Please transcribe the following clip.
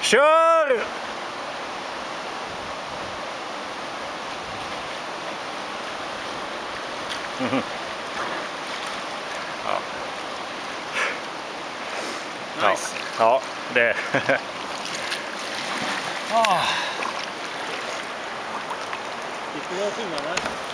Kör! Mhm. Ja. Nice. Ja, ja det... Ah. Gick det bra att filma eller?